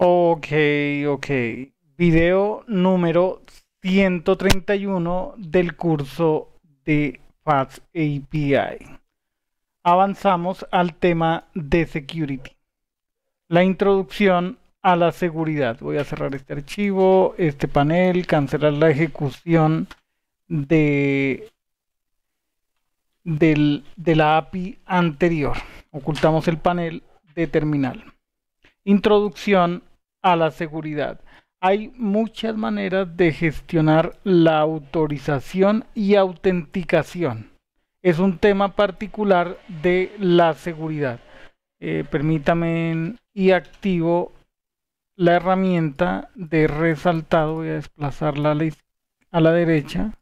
Ok, ok. Video número 131 del curso de FAST API. Avanzamos al tema de security. La introducción a la seguridad. Voy a cerrar este archivo, este panel, cancelar la ejecución de, de la API anterior. Ocultamos el panel de terminal. Introducción a la seguridad. Hay muchas maneras de gestionar la autorización y autenticación. Es un tema particular de la seguridad. Eh, permítame y activo la herramienta de resaltado. Voy a desplazarla a la, a la derecha.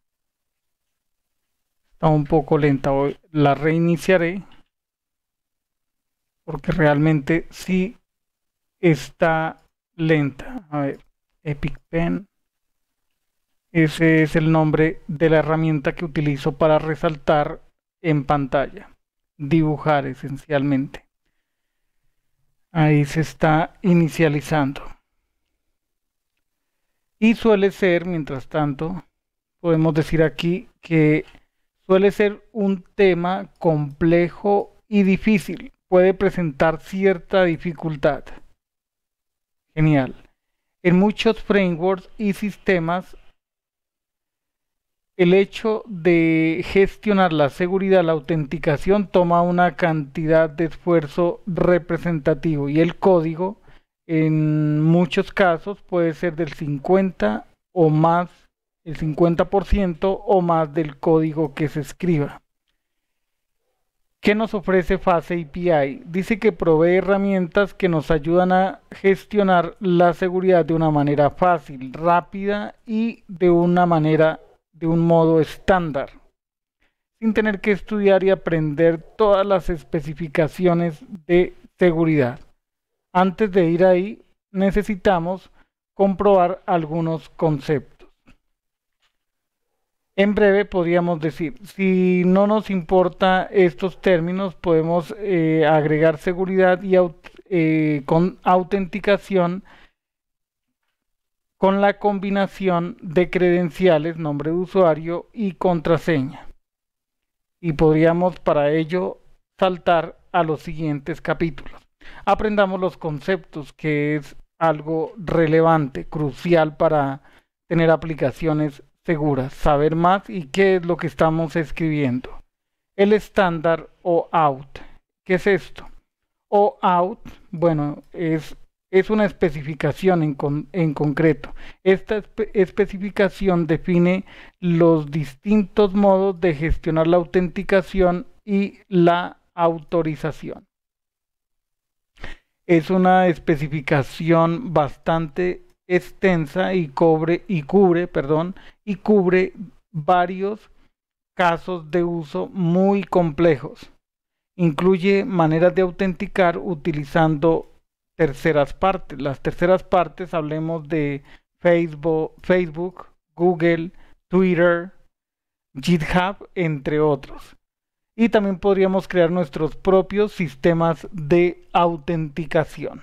Está un poco lenta. Hoy la reiniciaré porque realmente sí está lenta. A ver, Epic Pen. Ese es el nombre de la herramienta que utilizo para resaltar en pantalla. Dibujar esencialmente. Ahí se está inicializando. Y suele ser, mientras tanto, podemos decir aquí que suele ser un tema complejo y difícil. Puede presentar cierta dificultad. Genial. En muchos frameworks y sistemas, el hecho de gestionar la seguridad, la autenticación, toma una cantidad de esfuerzo representativo y el código en muchos casos puede ser del 50 o más, el 50% o más del código que se escriba. ¿Qué nos ofrece Fase API? Dice que provee herramientas que nos ayudan a gestionar la seguridad de una manera fácil, rápida y de una manera, de un modo estándar, sin tener que estudiar y aprender todas las especificaciones de seguridad. Antes de ir ahí, necesitamos comprobar algunos conceptos. En breve podríamos decir, si no nos importa estos términos, podemos eh, agregar seguridad y eh, con autenticación con la combinación de credenciales, nombre de usuario y contraseña. Y podríamos para ello saltar a los siguientes capítulos. Aprendamos los conceptos, que es algo relevante, crucial para tener aplicaciones seguras, saber más y qué es lo que estamos escribiendo. El estándar o out. ¿Qué es esto? O out, bueno, es, es una especificación en, en concreto. Esta especificación define los distintos modos de gestionar la autenticación y la autorización. Es una especificación bastante extensa y, cobre, y cubre, perdón, y cubre varios casos de uso muy complejos. Incluye maneras de autenticar utilizando terceras partes. Las terceras partes, hablemos de Facebook, Facebook Google, Twitter, GitHub, entre otros. Y también podríamos crear nuestros propios sistemas de autenticación.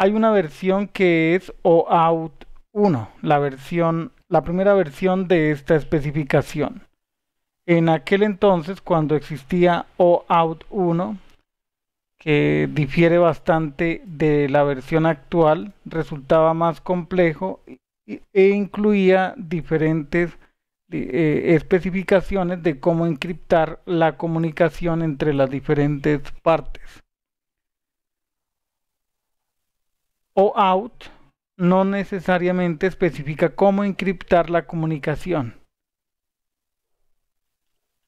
Hay una versión que es OAuth 1, la versión, la primera versión de esta especificación. En aquel entonces, cuando existía OAuth 1, que difiere bastante de la versión actual, resultaba más complejo e incluía diferentes eh, especificaciones de cómo encriptar la comunicación entre las diferentes partes. O out no necesariamente especifica cómo encriptar la comunicación.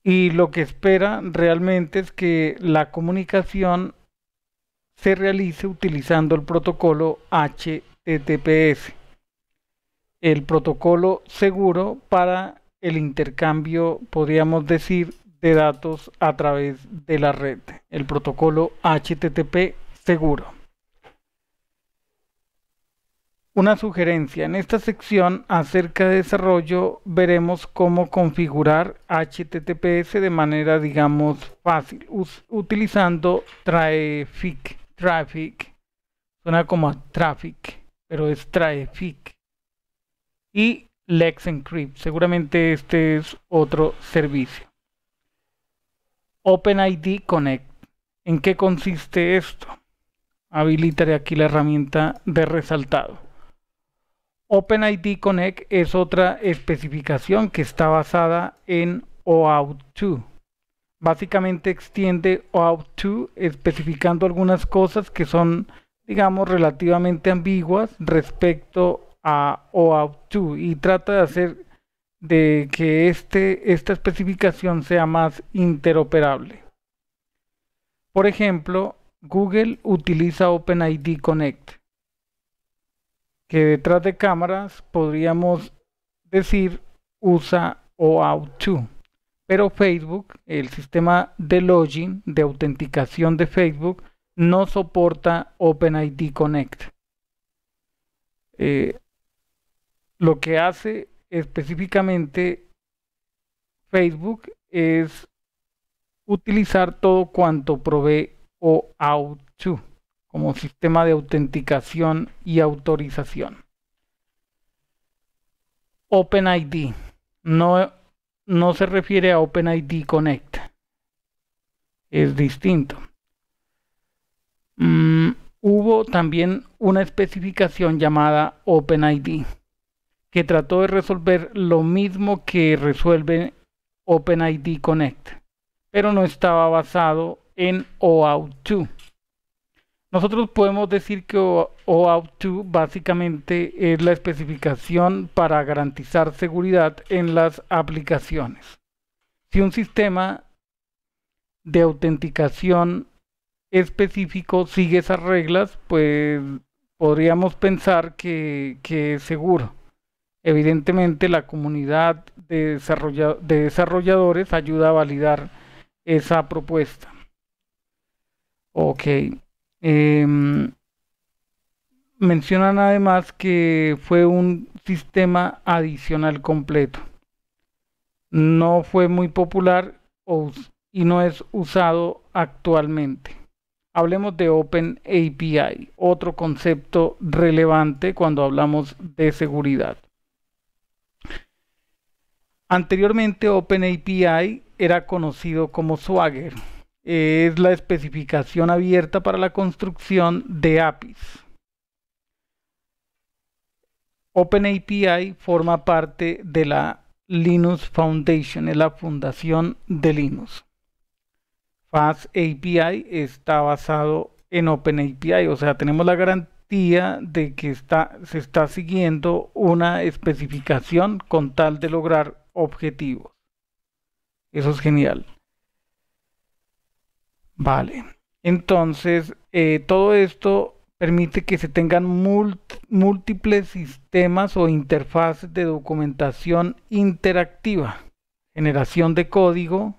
Y lo que espera realmente es que la comunicación se realice utilizando el protocolo HTTPS, el protocolo seguro para el intercambio, podríamos decir, de datos a través de la red, el protocolo HTTP seguro. Una sugerencia, en esta sección acerca de desarrollo veremos cómo configurar HTTPS de manera digamos fácil utilizando Traffic. Traffic Suena como a traffic, pero es traffic. Y Lex Encrypt. Seguramente este es otro servicio. OpenID Connect. ¿En qué consiste esto? Habilitaré aquí la herramienta de resaltado. OpenID Connect es otra especificación que está basada en OAuth 2. Básicamente extiende OAuth 2 especificando algunas cosas que son, digamos, relativamente ambiguas respecto a OAuth 2 y trata de hacer de que este, esta especificación sea más interoperable. Por ejemplo, Google utiliza OpenID Connect, que detrás de cámaras podríamos decir usa OAuth 2. Pero Facebook, el sistema de login, de autenticación de Facebook, no soporta OpenID Connect. Eh, lo que hace específicamente Facebook es utilizar todo cuanto provee OAuth 2 como sistema de autenticación y autorización. OpenID no, no se refiere a OpenID Connect. Es distinto. Mm, hubo también una especificación llamada OpenID que trató de resolver lo mismo que resuelve OpenID Connect, pero no estaba basado en OAuth 2. Nosotros podemos decir que OAuth 2 básicamente es la especificación para garantizar seguridad en las aplicaciones. Si un sistema de autenticación específico sigue esas reglas, pues podríamos pensar que, que es seguro. Evidentemente la comunidad de, desarrolladores ayuda a validar esa propuesta. Ok. Em, mencionan además que fue un sistema adicional completo. No fue muy popular y no es usado actualmente. Hablemos de Open API, otro concepto relevante cuando hablamos de seguridad. Anteriormente OpenAPI era conocido como Swagger. Es la especificación abierta para la construcción de APIs. OpenAPI forma parte de la Linux Foundation, es la fundación de Linux. FastAPI está basado en OpenAPI, o sea, tenemos la garantía de que se está siguiendo una especificación con tal de lograr objetivos. Eso es genial. Vale. Entonces, eh, todo esto permite que se tengan múltiples sistemas o interfaces de documentación interactiva, generación de código,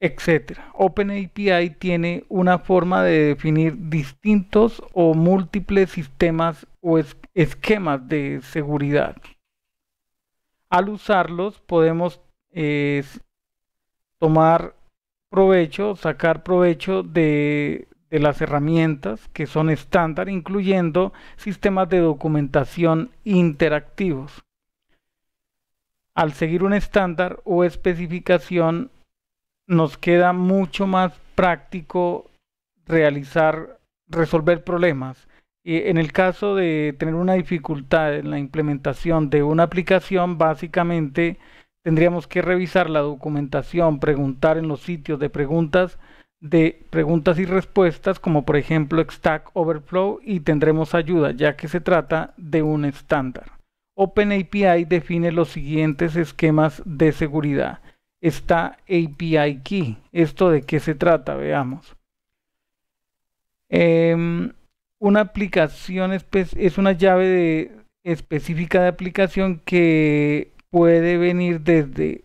etc. OpenAPI tiene una forma de definir distintos o múltiples sistemas o esquemas de seguridad al usarlos podemos eh, tomar provecho, sacar provecho de, de las herramientas que son estándar, incluyendo sistemas de documentación interactivos. Al seguir un estándar o especificación, nos queda mucho más práctico realizar, resolver problemas en el caso de tener una dificultad en la implementación de una aplicación, básicamente tendríamos que revisar la documentación, preguntar en los sitios de preguntas de preguntas y respuestas, como por ejemplo Stack Overflow, y tendremos ayuda, ya que se trata de un estándar. OpenAPI define los siguientes esquemas de seguridad. Está API Key. ¿Esto de qué se trata? Veamos. Em, una aplicación es una llave específica de aplicación que puede venir desde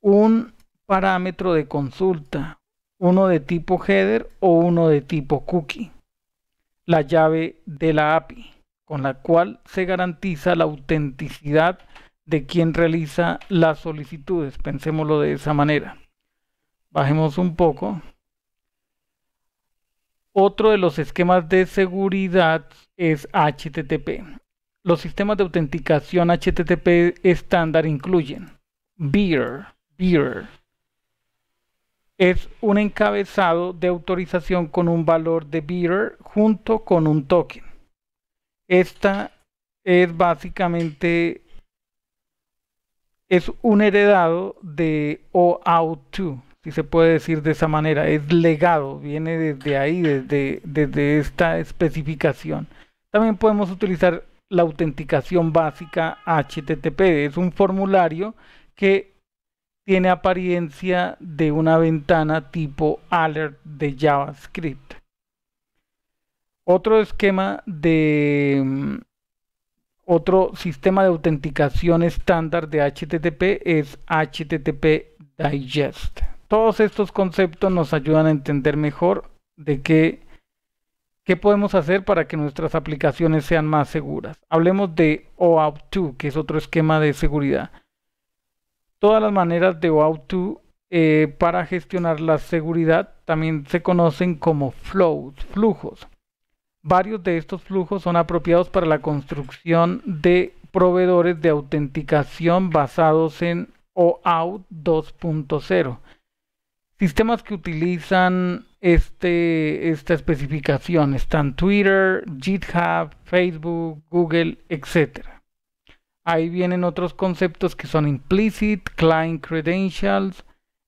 un parámetro de consulta, uno de tipo header o uno de tipo cookie. La llave de la API, con la cual se garantiza la autenticidad de quien realiza las solicitudes. Pensémoslo de esa manera. Bajemos un poco. Otro de los esquemas de seguridad es HTTP. Los sistemas de autenticación HTTP estándar incluyen Beer, Beer. Es un encabezado de autorización con un valor de Beer junto con un token. Esta es básicamente es un heredado de OAuth2 si se puede decir de esa manera, es legado, viene desde ahí, desde, desde esta especificación. También podemos utilizar la autenticación básica HTTP, es un formulario que tiene apariencia de una ventana tipo alert de JavaScript. Otro esquema de mm, otro sistema de autenticación estándar de HTTP es HTTP Digest todos estos conceptos nos ayudan a entender mejor de qué, qué podemos hacer para que nuestras aplicaciones sean más seguras. Hablemos de OAuth 2, que es otro esquema de seguridad. Todas las maneras de OAuth 2 eh, para gestionar la seguridad también se conocen como flows, flujos. Varios de estos flujos son apropiados para la construcción de proveedores de autenticación basados en OAuth 2.0 Sistemas que utilizan este, esta especificación están Twitter, GitHub, Facebook, Google, etc. Ahí vienen otros conceptos que son implicit, client credentials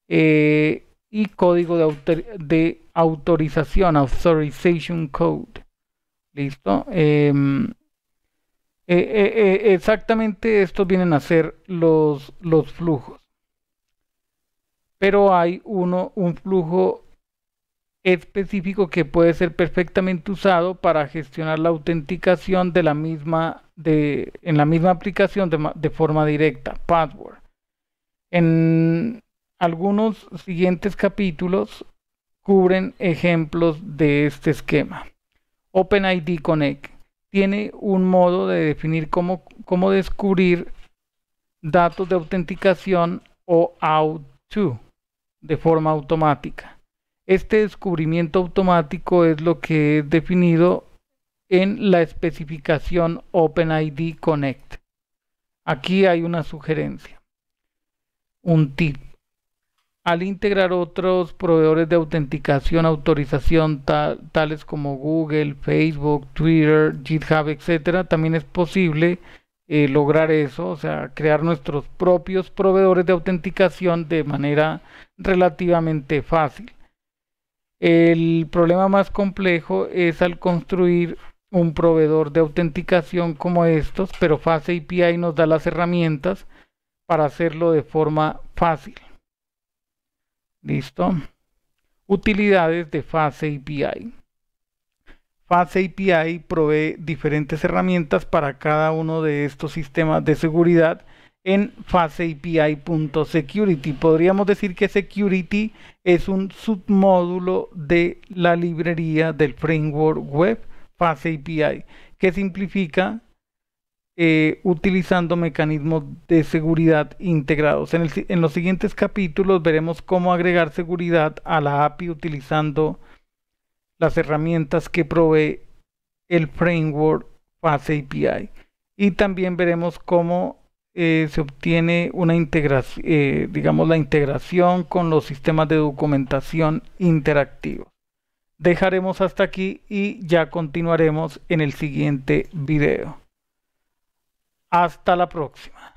eh, y código de, de, autorización, authorization code. ¿Listo? Em, eh, eh, exactamente estos vienen a ser los, los flujos pero hay uno, un flujo específico que puede ser perfectamente usado para gestionar la autenticación de la misma de, en la misma aplicación de, forma directa, password. En algunos siguientes capítulos cubren ejemplos de este esquema. OpenID Connect tiene un modo de definir cómo, cómo descubrir datos de autenticación o out2 de forma automática. Este descubrimiento automático es lo que es definido en la especificación OpenID Connect. Aquí hay una sugerencia, un tip. Al integrar otros proveedores de autenticación, autorización tales como Google, Facebook, Twitter, GitHub, etc., también es posible eh, lograr eso, o sea, crear nuestros propios proveedores de autenticación de manera relativamente fácil. El problema más complejo es al construir un proveedor de autenticación como estos, pero Face API nos da las herramientas para hacerlo de forma fácil. ¿Listo? Utilidades de Face API. Face API provee diferentes herramientas para cada uno de estos sistemas de seguridad en FaceAPI.security. Podríamos decir que security es un submódulo de la librería del framework web FaceAPI que simplifica eh, utilizando mecanismos de seguridad integrados. En los siguientes capítulos veremos cómo agregar seguridad a la API utilizando las herramientas que provee el framework Fast API. Y también veremos cómo eh, se obtiene una integración, eh, digamos, la integración con los sistemas de documentación interactivos. Dejaremos hasta aquí y ya continuaremos en el siguiente video. Hasta la próxima.